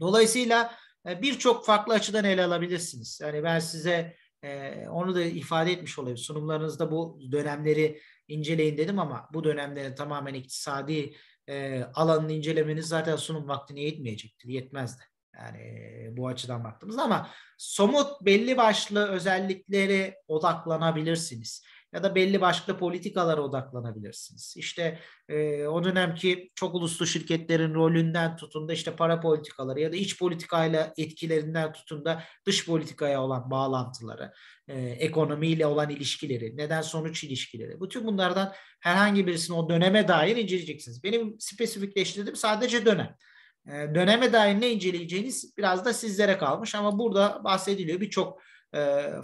Dolayısıyla e, birçok farklı açıdan ele alabilirsiniz. Yani ben size e, onu da ifade etmiş olayım. Sunumlarınızda bu dönemleri inceleyin dedim ama bu dönemlerin tamamen iktisadi e, alanını incelemeniz zaten sunum vaktine yetmeyecektir, yetmezdi. Yani e, bu açıdan baktığımızda ama somut belli başlı özelliklere odaklanabilirsiniz ya da belli başlı politikalara odaklanabilirsiniz. İşte e, o dönemki çok uluslu şirketlerin rolünden tutun da işte para politikaları ya da iç politikayla etkilerinden tutun da dış politikaya olan bağlantıları, e, ekonomiyle olan ilişkileri, neden sonuç ilişkileri. Bütün bunlardan herhangi birisini o döneme dair inceleyeceksiniz. Benim spesifikleştirdiğim sadece dönem. E, döneme dair ne inceleyeceğiniz biraz da sizlere kalmış ama burada bahsediliyor birçok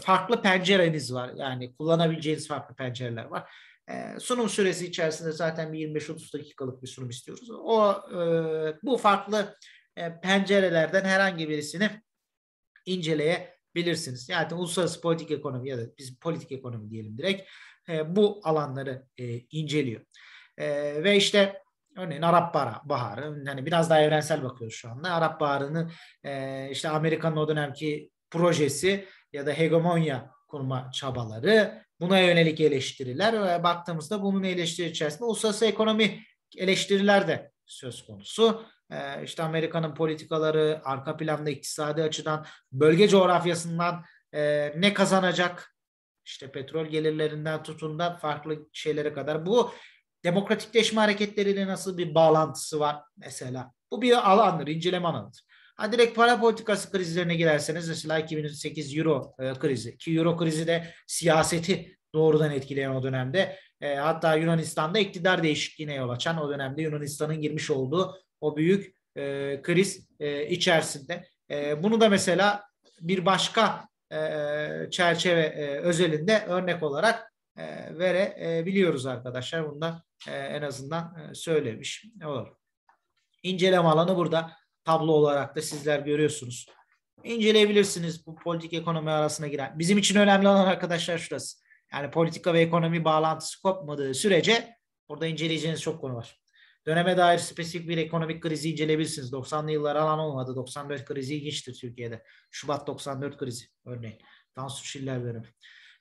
farklı pencereniz var. Yani kullanabileceğiniz farklı pencereler var. E, sunum süresi içerisinde zaten bir 25-30 dakikalık bir sunum istiyoruz. O e, bu farklı e, pencerelerden herhangi birisini inceleyebilirsiniz. Yani uluslararası politik ekonomi ya da biz politik ekonomi diyelim direkt e, bu alanları inceliyor. Ve işte Örneğin Arap Baharı, yani biraz daha evrensel bakıyoruz şu anda. Arap Baharı'nın işte Amerika'nın o dönemki projesi ya da hegemonya kurma çabaları, buna yönelik eleştiriler ve baktığımızda bunun eleştiri içerisinde uluslararası ekonomi eleştiriler de söz konusu. Ee, işte Amerika'nın politikaları, arka planda iktisadi açıdan, bölge coğrafyasından e, ne kazanacak? İşte petrol gelirlerinden tutun da farklı şeylere kadar. Bu demokratikleşme hareketleriyle nasıl bir bağlantısı var mesela? Bu bir alandır, inceleme alanıdır. Ha, direkt para politikası krizlerine girerseniz mesela 2008 Euro e, krizi ki Euro krizi de siyaseti doğrudan etkileyen o dönemde. E, hatta Yunanistan'da iktidar değişikliğine yol açan o dönemde Yunanistan'ın girmiş olduğu o büyük e, kriz e, içerisinde. E, bunu da mesela bir başka e, çerçeve e, özelinde örnek olarak e, verebiliyoruz arkadaşlar. Bunu da e, en azından e, söylemiş olur. İnceleme alanı burada tablo olarak da sizler görüyorsunuz. İnceleyebilirsiniz bu politik ekonomi arasına giren. Bizim için önemli olan arkadaşlar şurası. Yani politika ve ekonomi bağlantısı kopmadığı sürece orada inceleyeceğiniz çok konu var. Döneme dair spesifik bir ekonomik krizi inceleyebilirsiniz. 90'lı yıllar alan olmadı. 94 krizi ilginçtir Türkiye'de. Şubat 94 krizi örneğin. Tansu Çiller dönemi.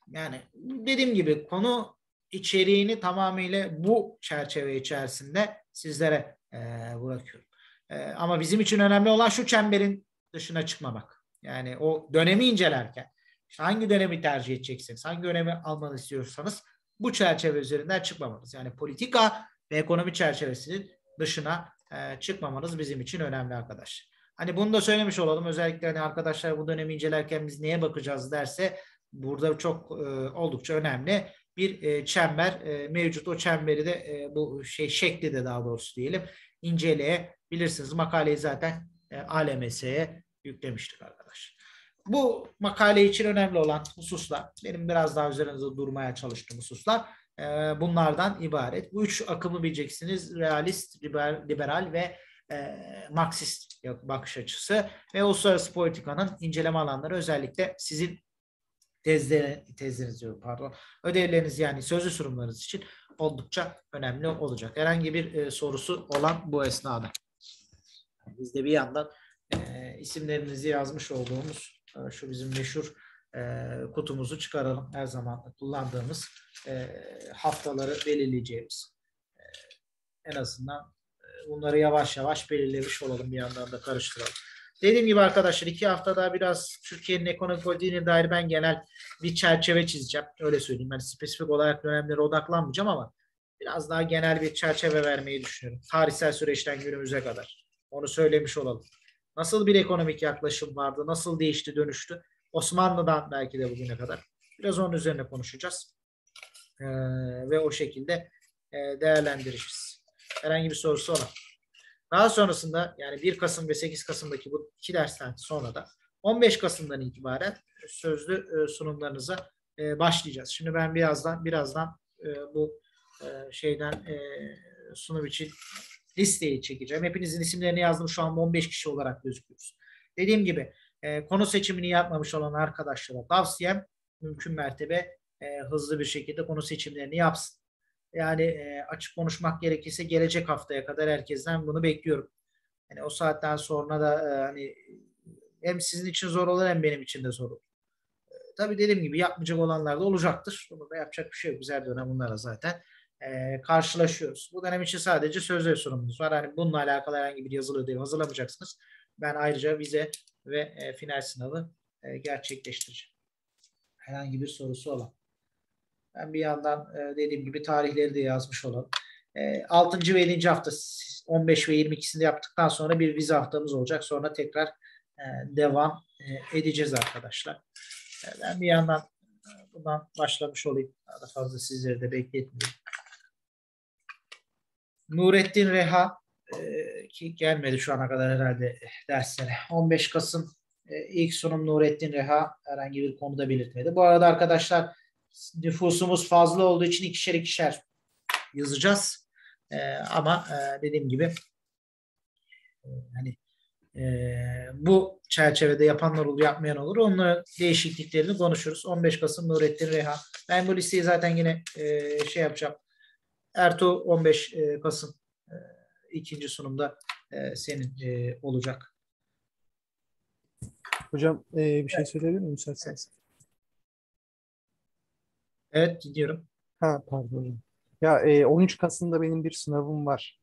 Yani dediğim gibi konu içeriğini tamamıyla bu çerçeve içerisinde sizlere e, bırakıyorum. E, ama bizim için önemli olan şu çemberin dışına çıkmamak. Yani o dönemi incelerken işte hangi dönemi tercih edeceksiniz, hangi dönemi almanı istiyorsanız bu çerçeve üzerinden çıkmamanız. Yani politika ve ekonomi çerçevesinin dışına e, çıkmamanız bizim için önemli arkadaş. Hani bunu da söylemiş olalım. Özellikle hani arkadaşlar bu dönemi incelerken biz neye bakacağız derse burada çok e, oldukça önemli bir e, çember e, mevcut. O çemberi de e, bu şey şekli de daha doğrusu diyelim inceleyebilirsiniz. Makaleyi zaten e, ALMS'ye yüklemiştik arkadaşlar. Bu makale için önemli olan hususlar, benim biraz daha üzerinde durmaya çalıştığım hususlar e, bunlardan ibaret. Bu üç akımı bileceksiniz. Realist, liberal ve e, Marksist bakış açısı ve uluslararası politikanın inceleme alanları özellikle sizin tezleri, tezleriniz diyorum pardon, ödevleriniz yani sözlü sunumlarınız için oldukça önemli olacak. Herhangi bir e, sorusu olan bu esnada. Biz de bir yandan e, isimlerinizi yazmış olduğumuz e, şu bizim meşhur e, kutumuzu çıkaralım. Her zaman kullandığımız e, haftaları belirleyeceğimiz. E, en azından e, bunları yavaş yavaş belirlemiş olalım bir yandan da karıştıralım. Dediğim gibi arkadaşlar iki haftada biraz Türkiye'nin ekonomik politiğine dair ben genel bir çerçeve çizeceğim. Öyle söyleyeyim. Yani spesifik olarak dönemlere odaklanmayacağım ama biraz daha genel bir çerçeve vermeyi düşünüyorum. Tarihsel süreçten günümüze kadar. Onu söylemiş olalım. Nasıl bir ekonomik yaklaşım vardı? Nasıl değişti, dönüştü? Osmanlı'dan belki de bugüne kadar. Biraz onun üzerine konuşacağız. Ee, ve o şekilde e, değerlendireceğiz. Herhangi bir sorusu olan. Daha sonrasında yani 1 Kasım ve 8 Kasım'daki bu iki dersten sonra da 15 Kasım'dan itibaren sözlü e, sunumlarınıza e, başlayacağız. Şimdi ben birazdan birazdan e, bu şeyden sunum için listeyi çekeceğim. Hepinizin isimlerini yazdım. Şu an 15 kişi olarak gözüküyoruz. Dediğim gibi konu seçimini yapmamış olan arkadaşlara tavsiyem mümkün mertebe hızlı bir şekilde konu seçimlerini yapsın. Yani e, açık konuşmak gerekirse gelecek haftaya kadar herkesten bunu bekliyorum. Yani o saatten sonra da e, hani hem sizin için zor olur hem benim için de zor olur. E, tabii dediğim gibi yapmayacak olanlar da olacaktır. Bunu da yapacak bir şey yok. Her dönem bunlara zaten e, karşılaşıyoruz. Bu dönem için sadece sözlü sunumumuz var. Hani bununla alakalı herhangi bir yazılı ödev hazırlamayacaksınız. Ben ayrıca vize ve e, final sınavı e, gerçekleştireceğim. Herhangi bir sorusu olan. Ben bir yandan e, dediğim gibi tarihleri de yazmış olalım. E, 6. ve 7. hafta 15 ve 22'sinde yaptıktan sonra bir vize haftamız olacak. Sonra tekrar e, devam e, edeceğiz arkadaşlar. E, ben bir yandan buradan başlamış olayım. Daha da fazla sizleri de bekletmeyeyim. Nurettin Reha e, ki gelmedi şu ana kadar herhalde derslere. 15 Kasım e, ilk sunum Nurettin Reha herhangi bir konuda belirtmedi. Bu arada arkadaşlar nüfusumuz fazla olduğu için ikişer ikişer yazacağız. E, ama e, dediğim gibi e, hani e, bu çerçevede yapanlar olur, yapmayan olur. Onunla değişikliklerini konuşuruz. 15 Kasım Nurettin Reha. Ben bu listeyi zaten yine e, şey yapacağım. Ertuğ 15 e, Kasım e, ikinci sunumda e, senin e, olacak. Hocam e, bir şey söyleyebilir miyim müsaitseniz? Evet dinliyorum. Ha pardon hocam. Ya e, 13 Kasım'da benim bir sınavım var.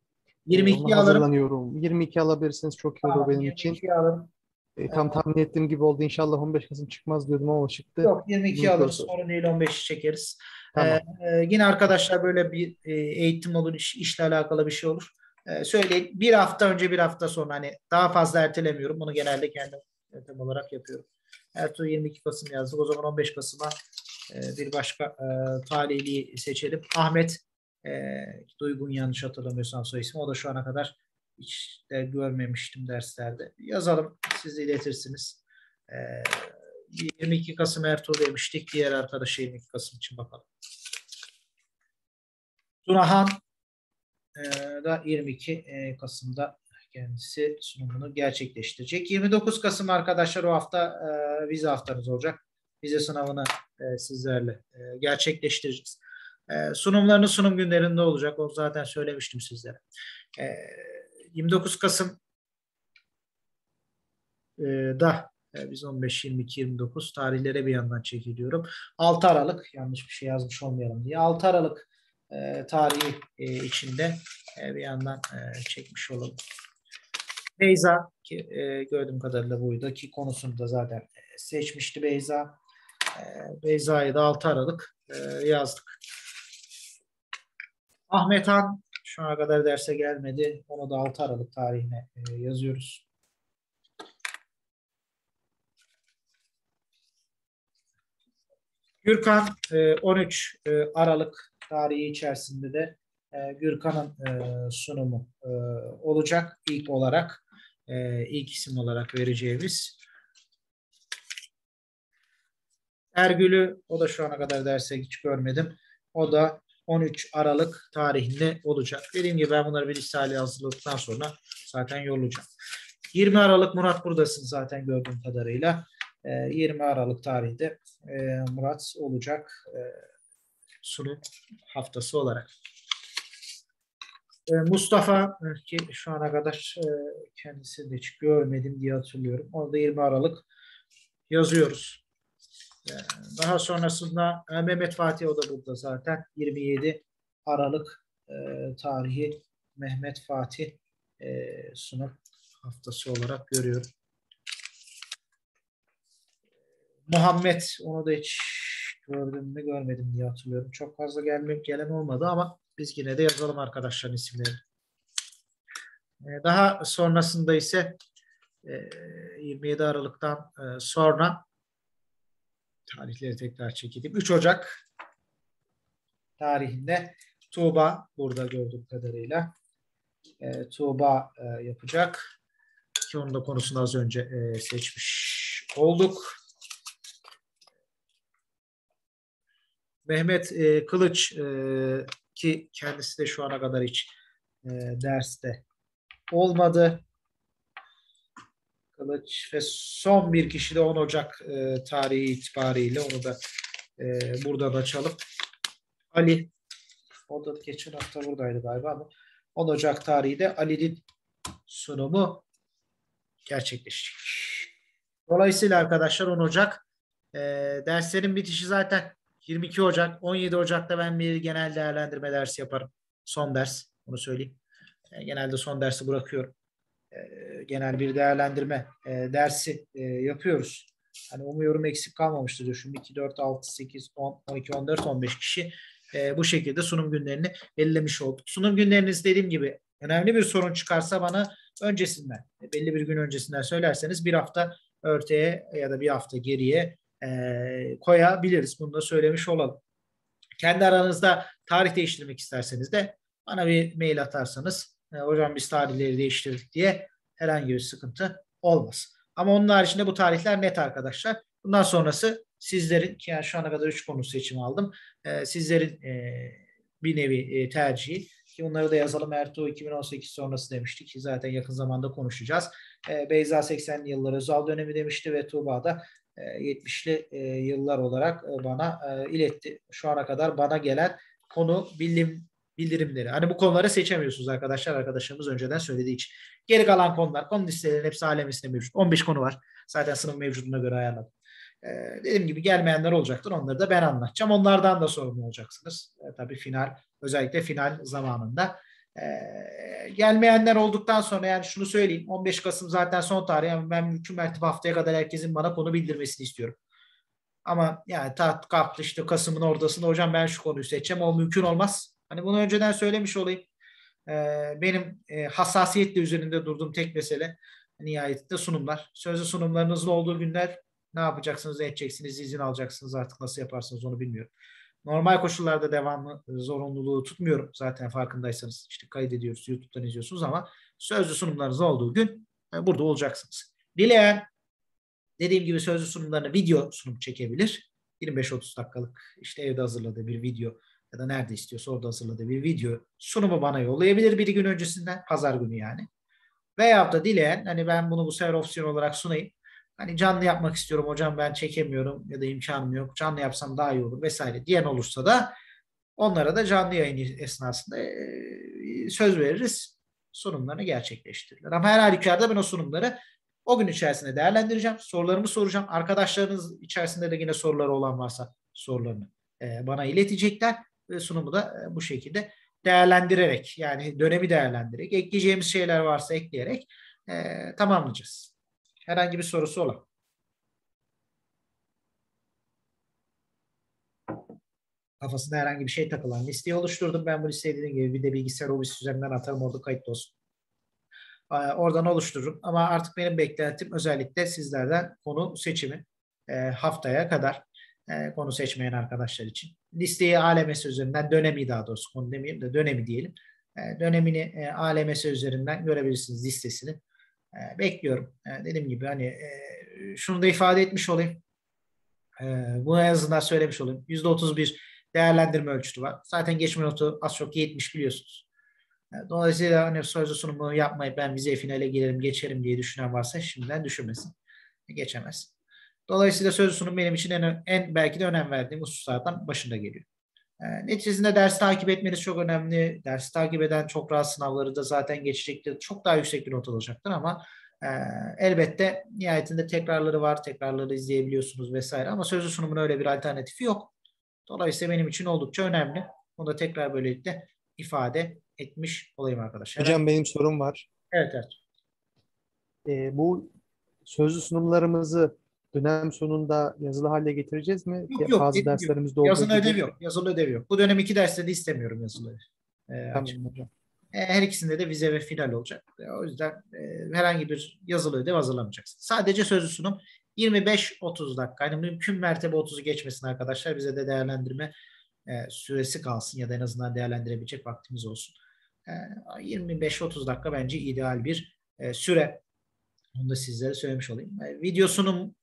22 Ona alırım. hazırlanıyorum. 22 alabilirsiniz çok iyi olur Tamam, benim 22 için. alırım. E, tam tahmin ettiğim gibi oldu. İnşallah 15 Kasım çıkmaz diyordum ama çıktı. Yok 22 Yok, alırız. Sorun değil 15'i çekeriz. Tamam. Ee, yine arkadaşlar böyle bir e, eğitim olur, iş, işle alakalı bir şey olur. Ee, söyleyin. Bir hafta önce bir hafta sonra hani daha fazla ertelemiyorum. Bunu genelde kendim yöntem olarak yapıyorum. Ertuğrul 22 Kasım yazdık. O zaman 15 Kasım'a e, bir başka e, talihliyi seçelim. Ahmet e, Duygun yanlış hatırlamıyorsam soy ismi. O da şu ana kadar hiç de görmemiştim derslerde. Yazalım. Siz iletirsiniz. E, 22 Kasım Ertuğrul demiştik. Diğer arkadaşı 22 Kasım için bakalım. Tunahan e, da 22 e, Kasım'da kendisi sunumunu gerçekleştirecek. 29 Kasım arkadaşlar o hafta e, vize haftanız olacak. Vize sınavını e, sizlerle e, gerçekleştireceğiz. E, sunumlarınız sunum günlerinde olacak. O zaten söylemiştim sizlere. E, 29 Kasım da e, biz 15, 22, 29 tarihlere bir yandan çekiliyorum. 6 Aralık yanlış bir şey yazmış olmayalım diye. 6 Aralık e, tarihi e, içinde e, bir yandan e, çekmiş olalım. Beyza ki e, gördüğüm kadarıyla buydu ki konusunu da zaten e, seçmişti Beyza. E, Beyza'yı da 6 Aralık e, yazdık. Ahmet Han şu ana kadar derse gelmedi. Onu da 6 Aralık tarihine e, yazıyoruz. Gürkan e, 13 e, Aralık tarihi içerisinde de e, Gürkan'ın e, sunumu e, olacak ilk olarak e, ilk isim olarak vereceğimiz. Ergül'ü o da şu ana kadar derse hiç görmedim. O da 13 Aralık tarihinde olacak. Dediğim gibi ben bunları bir listeli hazırladıktan sonra zaten yollayacağım. 20 Aralık Murat buradasın zaten gördüğüm kadarıyla. E, 20 Aralık tarihte e, Murat olacak e, sunum haftası olarak. E, Mustafa ki şu ana kadar kendisini de hiç görmedim diye hatırlıyorum. Orada 20 Aralık yazıyoruz. Daha sonrasında Mehmet Fatih o da burada zaten 27 Aralık tarihi Mehmet Fatih sunum haftası olarak görüyorum. Muhammed onu da hiç gördüm mü görmedim diye hatırlıyorum. Çok fazla gelmek gelen olmadı ama biz yine de yazalım arkadaşların isimlerini. Ee, Daha sonrasında ise e, 27 Aralık'tan e, sonra tarihleri tekrar çekeyim. 3 Ocak tarihinde Tuğba burada gördüğüm kadarıyla e, Tuğba e, yapacak. Ki onun da konusunu az önce e, seçmiş olduk. Mehmet e, Kılıç e, ki kendisi de şu ana kadar hiç e, derste olmadı. Kılıç ve son bir kişi de 10 Ocak e, tarihi itibariyle onu da e, buradan açalım. Ali o da geçen hafta buradaydı galiba ama 10 Ocak tarihi de Ali'nin sunumu gerçekleşecek. Dolayısıyla arkadaşlar 10 Ocak e, derslerin bitişi zaten 22 Ocak, 17 Ocak'ta ben bir genel değerlendirme dersi yaparım. Son ders, bunu söyleyeyim. E, genelde son dersi bırakıyorum. E, genel bir değerlendirme e, dersi yapıyoruz. Hani umuyorum eksik kalmamıştır. Şimdi 2, 4, 6, 8, 10, 12, 14, 15 kişi bu şekilde sunum günlerini belirlemiş olduk. Sunum günleriniz dediğim gibi önemli bir sorun çıkarsa bana öncesinden, belli bir gün öncesinden söylerseniz bir hafta örteye ya da bir hafta geriye e, koyabiliriz. Bunu da söylemiş olalım. Kendi aranızda tarih değiştirmek isterseniz de bana bir mail atarsanız e, hocam biz tarihleri değiştirdik diye herhangi bir sıkıntı olmaz. Ama onun haricinde bu tarihler net arkadaşlar. Bundan sonrası sizlerin ki yani şu ana kadar 3 konu seçimi aldım. E, sizlerin e, bir nevi e, tercihi ki bunları da yazalım. Ertuğ 2018 sonrası demiştik ki zaten yakın zamanda konuşacağız. E, Beyza 80'li yıllar özel dönemi demişti ve Tuğba da 70'li yıllar olarak bana iletti. Şu ana kadar bana gelen konu bilim bildirimleri. Hani bu konuları seçemiyorsunuz arkadaşlar. Arkadaşlarımız önceden söylediği için. Geri kalan konular, konu listelerinin hepsi alemesinde mevcut. 15 konu var. Zaten sınıf mevcuduna göre ayarladım. Ee, dediğim gibi gelmeyenler olacaktır. Onları da ben anlatacağım. Onlardan da sorumlu olacaksınız. Ee, tabii final, özellikle final zamanında. Gelmeyenler olduktan sonra yani şunu söyleyeyim. 15 Kasım zaten son tarih. Yani ben mümkün mertebe haftaya kadar herkesin bana konu bildirmesini istiyorum. Ama yani taht kalktı işte Kasım'ın ortasında hocam ben şu konuyu seçeceğim. O mümkün olmaz. Hani bunu önceden söylemiş olayım. Benim hassasiyetle üzerinde durduğum tek mesele nihayetinde sunumlar. Sözlü sunumlarınızın olduğu günler ne yapacaksınız, ne edeceksiniz, izin alacaksınız artık nasıl yaparsınız onu bilmiyorum. Normal koşullarda devamlı zorunluluğu tutmuyorum zaten farkındaysanız. işte kaydediyoruz, YouTube'dan izliyorsunuz ama sözlü sunumlarınız olduğu gün e, burada olacaksınız. Dileyen dediğim gibi sözlü sunumlarını video sunum çekebilir. 25-30 dakikalık işte evde hazırladığı bir video ya da nerede istiyorsa orada hazırladığı bir video sunumu bana yollayabilir bir gün öncesinden pazar günü yani. Veyahut da dileyen hani ben bunu bu sefer opsiyon olarak sunayım. Hani canlı yapmak istiyorum hocam ben çekemiyorum ya da imkanım yok. Canlı yapsam daha iyi olur vesaire diyen olursa da onlara da canlı yayın esnasında söz veririz. Sunumlarını gerçekleştirirler. Ama her halükarda ben o sunumları o gün içerisinde değerlendireceğim. Sorularımı soracağım. Arkadaşlarınız içerisinde de yine soruları olan varsa sorularını bana iletecekler ve sunumu da bu şekilde değerlendirerek yani dönemi değerlendirerek ekleyeceğimiz şeyler varsa ekleyerek tamamlayacağız. Herhangi bir sorusu olan. Kafasında herhangi bir şey takılan listeyi oluşturdum. Ben bu listeyi dediğim gibi bir de bilgisayar ofis üzerinden atarım orada kayıtlı olsun. Ee, oradan oluştururum. Ama artık benim beklentim özellikle sizlerden konu seçimi e, haftaya kadar e, konu seçmeyen arkadaşlar için. Listeyi ALMS üzerinden dönemi daha doğrusu konu demeyeyim de dönemi diyelim. E, dönemini ALMS üzerinden görebilirsiniz listesini. E, bekliyorum. E, dediğim gibi hani e, şunu da ifade etmiş olayım. E, bunu en azından söylemiş olayım. %31 değerlendirme ölçütü var. Zaten geçme notu az çok 70 biliyorsunuz. Dolayısıyla hani sözlü sunumu yapmayıp ben vize finale girerim geçerim diye düşünen varsa şimdiden düşünmesin. Geçemez. Dolayısıyla sözlü sunum benim için en, en belki de önem verdiğim hususlardan başında geliyor. E, neticesinde ders takip etmeniz çok önemli. Ders takip eden çok rahat sınavları da zaten geçecektir. Çok daha yüksek bir not alacaktır ama e, elbette nihayetinde tekrarları var. Tekrarları izleyebiliyorsunuz vesaire ama sözlü sunumun öyle bir alternatifi yok. Dolayısıyla benim için oldukça önemli. Bunu da tekrar böylelikle ifade etmiş olayım arkadaşlar. Hocam benim sorum var. Evet evet. E, bu sözlü sunumlarımızı dönem sonunda yazılı hale getireceğiz mi? Yok, yok, Bazı derslerimizde olduğu Yazılı ödev yok. Yazılı ödev yok. Bu dönem iki derste de istemiyorum yazılı ödev. Ee, Tamam açık. hocam. E, Her ikisinde de vize ve final olacak. E, O yüzden e, herhangi bir yazılı ödev hazırlamayacaksın. Sadece sözlü sunum 25-30 dakika. Yani mümkün mertebe 30'u geçmesin arkadaşlar. Bize de değerlendirme e, süresi kalsın ya da en azından değerlendirebilecek vaktimiz olsun. E, 25-30 dakika bence ideal bir e, süre. Onu da sizlere söylemiş olayım. E,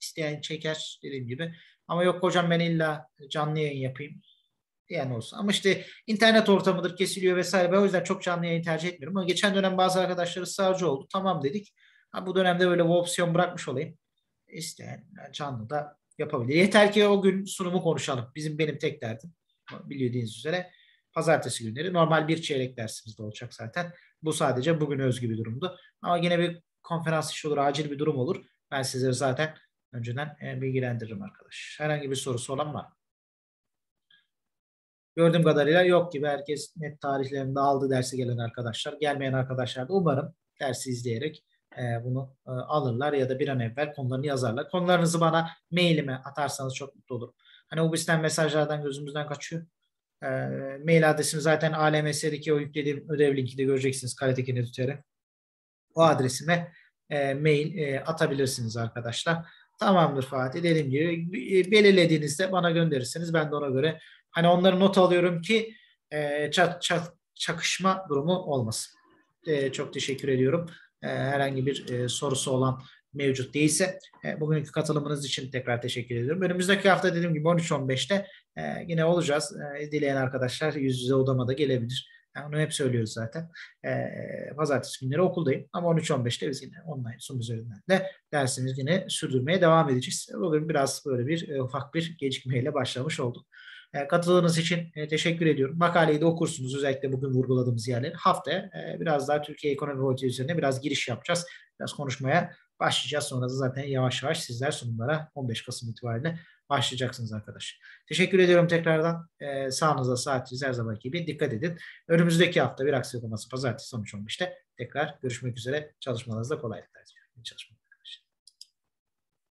isteyen çeker dediğim gibi. Ama yok hocam ben illa canlı yayın yapayım diyen olsun. Ama işte internet ortamıdır kesiliyor vesaire. Ben o yüzden çok canlı yayın tercih etmiyorum. Ama geçen dönem bazı arkadaşlar ısrarcı oldu. Tamam dedik. Ha, bu dönemde böyle bir opsiyon bırakmış olayım. İsteyen canlı da yapabilir. Yeter ki o gün sunumu konuşalım. Bizim benim tek derdim. Bildiğiniz üzere pazartesi günleri normal bir çeyrek dersimiz de olacak zaten. Bu sadece bugün özgü bir durumdu. Ama yine bir konferans işi olur, acil bir durum olur. Ben sizleri zaten önceden e, bilgilendiririm arkadaş. Herhangi bir sorusu olan var mı? Gördüğüm kadarıyla yok gibi. Herkes net tarihlerinde aldı dersi gelen arkadaşlar. Gelmeyen arkadaşlar da umarım dersi izleyerek e, bunu e, alırlar ya da bir an evvel konularını yazarlar. Konularınızı bana mailime atarsanız çok mutlu olurum. Hani o bizden mesajlardan gözümüzden kaçıyor. E, mail adresimi zaten ALMS'deki o yüklediğim ödev linkinde göreceksiniz. Karateki Nedüter'e. O adresime e, mail e, atabilirsiniz arkadaşlar. Tamamdır Fatih. Dediğim gibi e, belirlediğinizde bana gönderirseniz ben de ona göre hani onları not alıyorum ki e, çat, çat, çakışma durumu olmasın. E, çok teşekkür ediyorum. E, herhangi bir e, sorusu olan mevcut değilse e, bugünkü katılımınız için tekrar teşekkür ediyorum. Önümüzdeki hafta dediğim gibi 13-15'te e, yine olacağız. E, dileyen arkadaşlar yüz yüze odama da gelebilir. Yani onu hep söylüyoruz zaten. E, pazartesi günleri okuldayım ama 13-15'te biz yine online Zoom üzerinden de dersimizi yine sürdürmeye devam edeceğiz. Bugün biraz böyle bir e, ufak bir gecikmeyle başlamış olduk. E, katıldığınız için e, teşekkür ediyorum. Makaleyi de okursunuz özellikle bugün vurguladığımız yerleri. Haftaya e, biraz daha Türkiye ekonomi politiği üzerine biraz giriş yapacağız. Biraz konuşmaya başlayacağız. Sonra da zaten yavaş yavaş sizler sunumlara 15 Kasım itibariyle başlayacaksınız arkadaş. Teşekkür ediyorum tekrardan. Ee, sağınıza saatiniz her zaman gibi dikkat edin. Önümüzdeki hafta bir aksiyon olması pazartesi 13-15'te tekrar görüşmek üzere. Çalışmalarınızda kolaylıklar diliyorum.